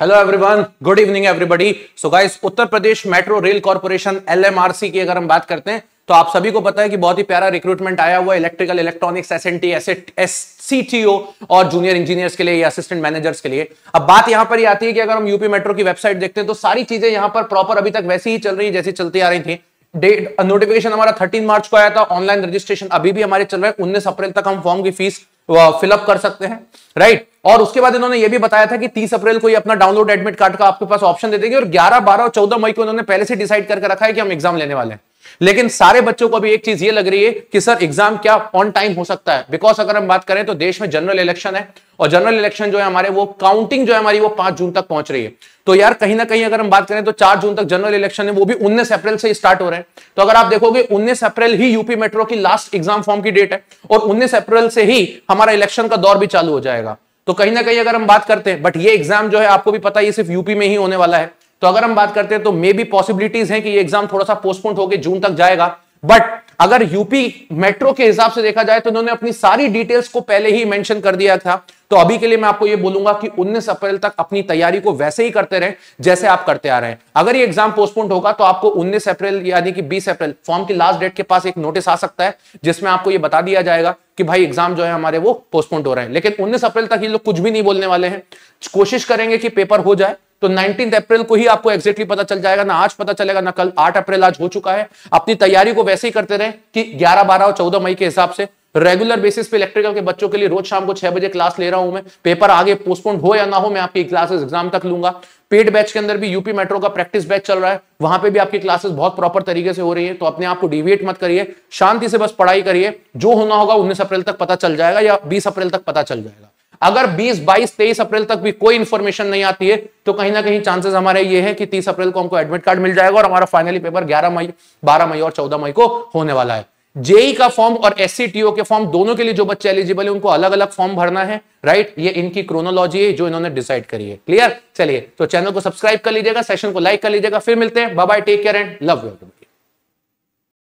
Hello everyone good evening everybody so guys Uttar Pradesh metro rail corporation LMRC की अगर हम बात करते हैं तो आप सभी को पता है कि बहुत ही प्यारा रिक्रूटमेंट आया हुआ electrical electronics S N T S C T O और जूनियर इंजीनियर्स के लिए, या असिस्टेंट मैनेजर्स के लिए। अब बात यहाँ पर ही आती है कि अगर हम यूपी मेट्रो की वेबसाइट देखते हैं तो सारी चीज़ें यहाँ पर प्रॉपर अभी तक वैसी ही चल रही है, जैसी चलती आ रही थी। डेट नोटिफिकेशन हमारा 13 मार्च को आया था। ऑनलाइन रजिस्ट्रेशन अभी भी हमारे चल रहा है। 19 अप्रैल तक हम फॉर्म की फ़ीस फिलअप कर सकते हैं। राइट और उसके बाद इन्होंने ये भी बताया था कि 30 अप्रैल को ये अपना डाउनलोड एडमिट कार्ड का आपके पास ऑप्शन दे देंगे और 11 12 और 14 मई को इन्होंने पहले से डिसाइड करके रखा है कि हम एग्ज़ाम लेने वाले हैं। लेकिन सारे बच्चों को अभी एक चीज़ ये लग रही है कि सर एग्ज़ाम क्या ऑन टाइम हो सकता है? बिकॉज़ अगर हम बात करें तो देश में जनरल इलेक्शन है और जनरल इलेक्शन जो है हमारे, वो काउंटिंग जो है हमारी, वो पाँच जून तक पहुँच रही है। तो यार, कहीं ना कहीं अगर हम बात करें तो चार जून तक जनरल इलेक्शन है, वो भी उन्नीस अप्रैल से स्टार्ट हो रहे हैं। तो अगर आप देखोगे, उन्नीस अप्रैल ही यूपी मेट्रो की लास्ट एग्ज़ाम फॉर्म की डेट है और उन्नीस अप्रैल से ही हमारा इलेक्शन का दौर भी चालू हो जाएगा। तो कहीं ना कहीं अगर हम बात करते हैं बट ये एग्ज़ाम जो है, आपको भी पता है, ये सिर्फ़ यूपी में ही होने वाला है। तो अगर हम बात करते हैं तो मे बी पॉसिबिलिटीज है कि ये एग्ज़ाम थोड़ा सा पोस्टपोन होकर जून तक जाएगा बट अगर यूपी मेट्रो के हिसाब से देखा जाए तो उन्होंने अपनी सारी डिटेल्स को पहले ही मेंशन कर दिया था। तो अभी के लिए मैं आपको यह बोलूँगा कि 19 अप्रैल तक अपनी तैयारी को वैसे ही करते रहे, जैसे आप करते आ रहे हैं। अगर ये एग्ज़ाम पोस्टपोन होगा तो आपको 19 अप्रैल, यानी कि 20 अप्रैल फॉर्म की लास्ट डेट के पास एक नोटिस आ सकता है, जिसमें आपको यह बता दिया जाएगा कि भाई एग्ज़ाम जो है हमारे वो पोस्टपोन हो रहे हैं। लेकिन उन्नीस अप्रैल तक ये लोग कुछ भी नहीं बोलने वाले हैं। कोशिश करेंगे कि पेपर हो जाए तो नाइनटीन अप्रैल को ही आपको एग्जैक्टली पता चल जाएगा, ना आज पता चलेगा, ना कल। आठ अप्रैल आज हो चुका है। अपनी तैयारी को वैसे ही करते रहे कि ग्यारह, बारह और चौदह मई के हिसाब से रेगुलर बेसिस पे इलेक्ट्रिकल के बच्चों के लिए रोज शाम को छह बजे क्लास ले रहा हूँ मैं। पेपर आगे पोस्टपोन हो या ना हो, मैं आपकी क्लासेस एग्ज़ाम तक लूँगा। पेड बैच के अंदर भी यूपी मेट्रो का प्रैक्टिस बैच चल रहा है। वहाँ पे भी आपकी क्लासेस बहुत प्रॉपर तरीके से हो रही है तो अपने आप को डिविएट मत करिए। शांति से बस पढ़ाई करिए। जो होना होगा उन्नीस अप्रैल तक पता चल जाएगा या बीस अप्रैल तक पता चल जाएगा। अगर 20, 22, 23 अप्रैल तक भी कोई इंफॉर्मेशन नहीं आती है तो कहीं ना कहीं चांसेस हमारे ये है कि 30 अप्रैल को हमको एडमिट कार्ड मिल जाएगा और हमारा फाइनली पेपर 11 मई 12 मई और 14 मई को होने वाला है। जेई का फॉर्म और एस के फॉर्म दोनों के लिए जो बच्चे एलिजिबल है उनको अलग अलग फॉर्म भरना है राइट ये इनकी क्रोनोलॉजी है जो इन्होंने डिसाइड करी है। क्लियर चलिए तो चैनल को सब्सक्राइब कर लीजिएगा सेशन को लाइक कर लीजिएगा फिर मिलते हैं। Bye take care and love you